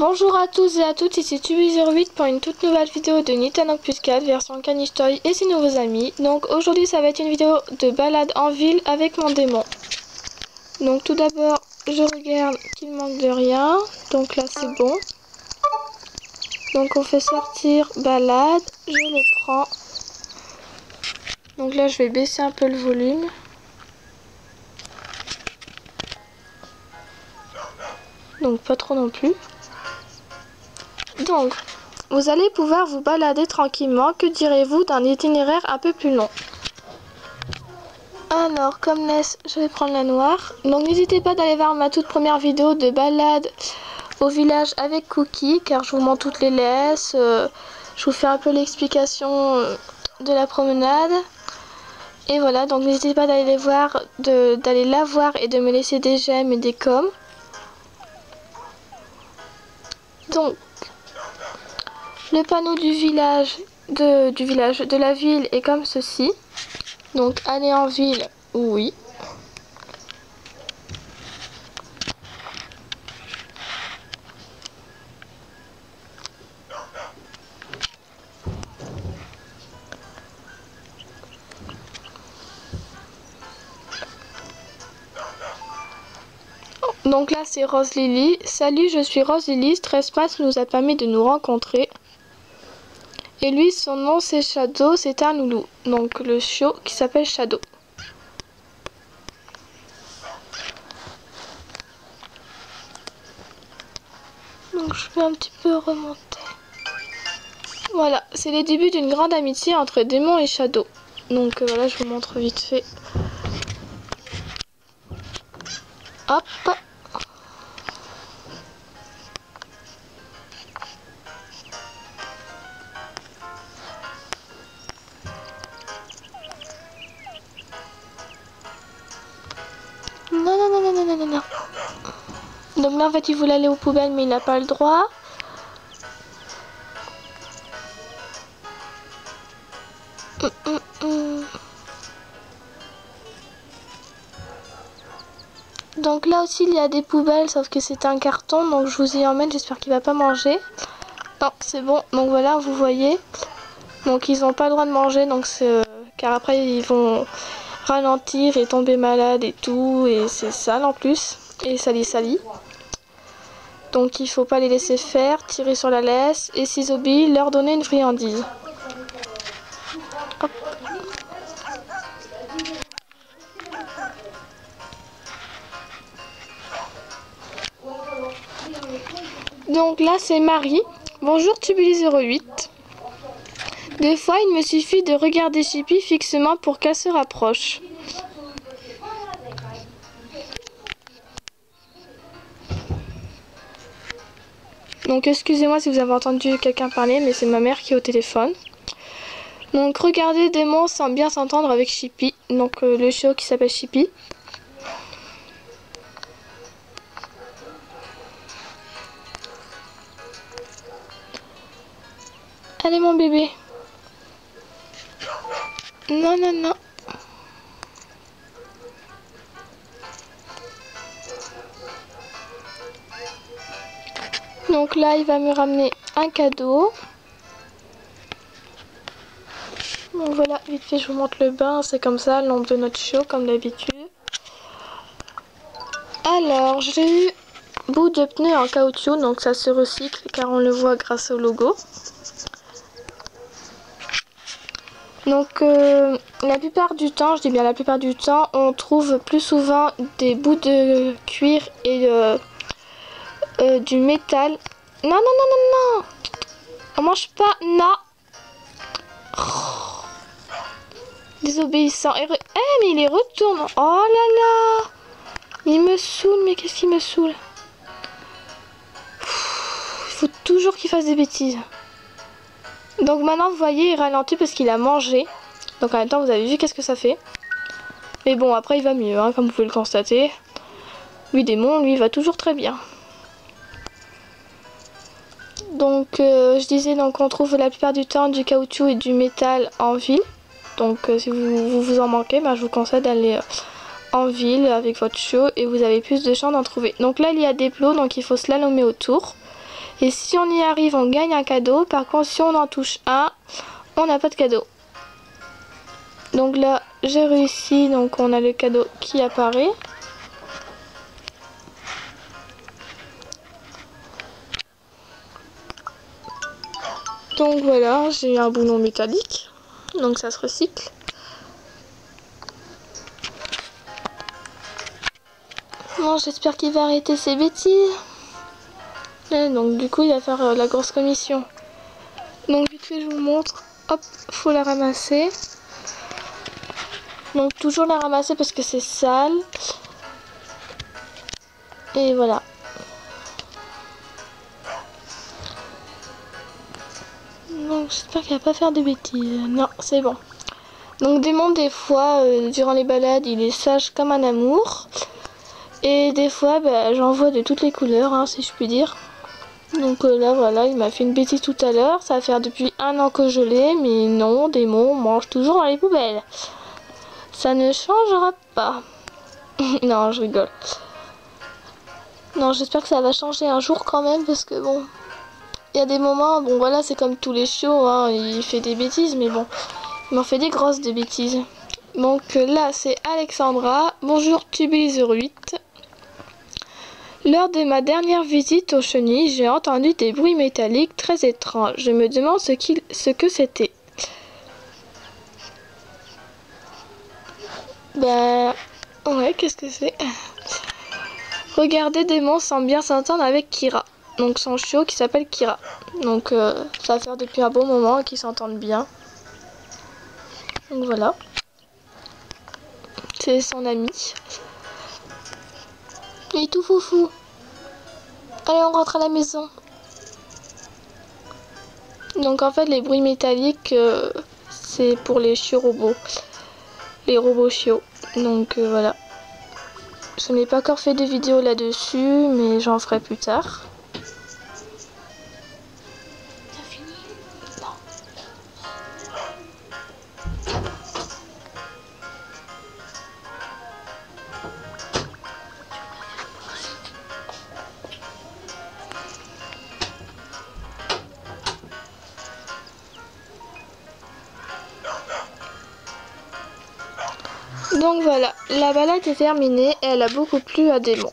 Bonjour à tous et à toutes, ici Tubi08 pour une toute nouvelle vidéo de Nintendo Plus 4 version Caniche Toy et ses nouveaux amis. Donc aujourd'hui ça va être une vidéo de balade en ville avec mon démon. Donc tout d'abord je regarde qu'il manque de rien, donc là c'est bon. Donc on fait sortir balade, je le prends. Donc là je vais baisser un peu le volume. Donc pas trop non plus. Donc, vous allez pouvoir vous balader tranquillement. Que direz-vous d'un itinéraire un peu plus long? Alors, comme laisse, je vais prendre la noire. Donc, n'hésitez pas d'aller voir ma toute première vidéo de balade au village avec Cookie, car je vous montre toutes les laisses. Euh, je vous fais un peu l'explication euh, de la promenade. Et voilà, donc n'hésitez pas d'aller la voir et de me laisser des j'aime et des coms. Donc, le panneau du village, de, du village, de la ville est comme ceci. Donc aller en ville, oui. Donc là c'est Rose Lily. Salut, je suis Rose Lily. Stresspass nous a permis de nous rencontrer. Et lui, son nom c'est Shadow, c'est un loulou. Donc le chiot qui s'appelle Shadow. Donc je vais un petit peu remonter. Voilà, c'est les débuts d'une grande amitié entre Démon et Shadow. Donc euh, voilà, je vous montre vite fait. Hop Donc là, en fait, il voulait aller aux poubelles, mais il n'a pas le droit. Donc là aussi, il y a des poubelles, sauf que c'est un carton. Donc je vous y emmène, j'espère qu'il va pas manger. Non, c'est bon. Donc voilà, vous voyez. Donc ils n'ont pas le droit de manger, donc car après, ils vont ralentir et tomber malade et tout. Et c'est sale en plus. Et sali sali. Donc il faut pas les laisser faire, tirer sur la laisse et s'ils obéissent, leur donner une friandise. Donc là c'est Marie. Bonjour Tubuli08. Des fois il me suffit de regarder Chippy fixement pour qu'elle se rapproche. Donc excusez-moi si vous avez entendu quelqu'un parler, mais c'est ma mère qui est au téléphone. Donc regardez Démon sans bien s'entendre avec Chippy, donc euh, le chiot qui s'appelle Chippy. Allez mon bébé. Non, non, non. Donc là, il va me ramener un cadeau. Donc voilà, vite fait, je vous montre le bain. C'est comme ça, l'ombre de notre chiot, comme d'habitude. Alors, j'ai eu bout de pneu en caoutchouc, donc ça se recycle car on le voit grâce au logo. Donc euh, la plupart du temps, je dis bien la plupart du temps, on trouve plus souvent des bouts de cuir et de euh, du métal. Non, non, non, non, non. On mange pas. Non. Désobéissant. Eh, mais il est retourne. Oh là là. Il me saoule, mais qu'est-ce qu'il me saoule? Il faut toujours qu'il fasse des bêtises. Donc maintenant, vous voyez, il ralentit parce qu'il a mangé. Donc en même temps, vous avez vu qu'est-ce que ça fait? Mais bon, après, il va mieux, hein, comme vous pouvez le constater. Oui, démon, lui, il va toujours très bien. Donc euh, je disais donc on trouve la plupart du temps du caoutchouc et du métal en ville. Donc euh, si vous, vous, en manquez, ben, je vous conseille d'aller euh, en ville avec votre chiot et vous avez plus de chances d'en trouver. Donc là il y a des plots donc il faut slalomer autour. Et si on y arrive, on gagne un cadeau. Par contre, si on en touche un, on n'a pas de cadeau. Donc là, j'ai réussi. Donc on a le cadeau qui apparaît. Donc voilà, j'ai un boulon métallique. Donc ça se recycle. Bon, j'espère qu'il va arrêter ses bêtises. Donc du coup, il va faire euh, la grosse commission. Donc vite fait, je vous montre. Hop, faut la ramasser. Donc toujours la ramasser parce que c'est sale. Et voilà. Donc j'espère qu'il va pas faire de bêtises. Non, c'est bon. Donc Démon, des fois, euh, durant les balades, il est sage comme un amour. Et des fois, bah, j'en vois de toutes les couleurs, hein, si je puis dire. Donc euh, là, voilà, il m'a fait une bêtise tout à l'heure. Ça va faire depuis un an que je l'ai. Mais non, Démon mange toujours dans les poubelles. Ça ne changera pas. non, je rigole. Non, j'espère que ça va changer un jour quand même, parce que bon, il y a des moments, bon voilà, c'est comme tous les chiots, hein, il fait des bêtises, mais bon, il m'en fait des grosses de bêtises. Donc là, c'est Alexandra. Bonjour Tubi08. Lors de ma dernière visite aux chenilles, j'ai entendu des bruits métalliques très étranges. Je me demande ce, que c'était. Ben, ouais, qu'est-ce que c'est? Regardez, Démon semble bien s'entendre avec Kira donc son chiot qui s'appelle Kira. Donc euh, ça va faire depuis un bon moment qu'ils s'entendent bien. Donc voilà. C'est son ami. Il est tout foufou. Allez, on rentre à la maison. Donc en fait, les bruits métalliques, euh, c'est pour les chiots robots. Les robots chiots. Donc euh, voilà. Je n'ai pas encore fait de vidéo là-dessus, mais j'en ferai plus tard. Donc voilà, la balade est terminée et elle a beaucoup plu à Démon.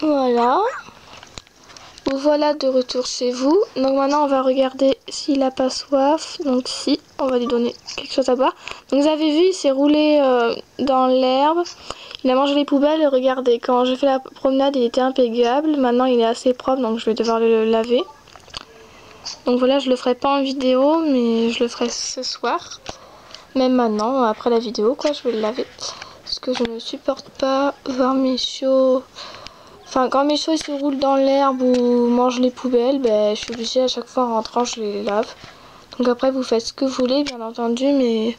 Voilà. Voilà de retour chez vous. Donc maintenant on va regarder s'il a pas soif. Donc si, on va lui donner quelque chose à boire. Donc vous avez vu, il s'est roulé euh, dans l'herbe. Il a mangé les poubelles, regardez, quand j'ai fait la promenade, il était impeccable. Maintenant, il est assez propre, donc je vais devoir le laver. Donc voilà, je le ferai pas en vidéo, mais je le ferai ce soir. Même maintenant, après la vidéo, quoi, je vais le laver. Parce que je ne supporte pas voir mes chiots... Enfin, quand mes chiots se roulent dans l'herbe ou mangent les poubelles, ben, je suis obligée à chaque fois en rentrant, je les lave. Donc après, vous faites ce que vous voulez, bien entendu, mais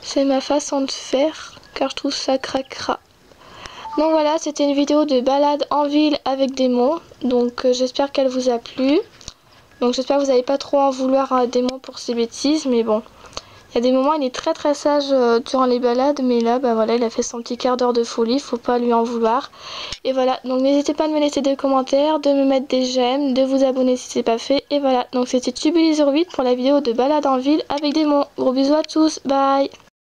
c'est ma façon de faire car je trouve ça cracra. Donc voilà, c'était une vidéo de balade en ville avec démons. Donc euh, j'espère qu'elle vous a plu. Donc j'espère que vous n'allez pas trop en vouloir à démon pour ses bêtises. Mais bon, il y a des moments, il est très très sage euh, durant les balades. Mais là, bah voilà, il a fait son petit quart d'heure de folie. Faut pas lui en vouloir. Et voilà, donc n'hésitez pas à me laisser des commentaires, de me mettre des j'aime, de vous abonner si c'est pas fait. Et voilà, donc c'était Tubuli08 pour la vidéo de balade en ville avec démons. Gros bisous à tous, bye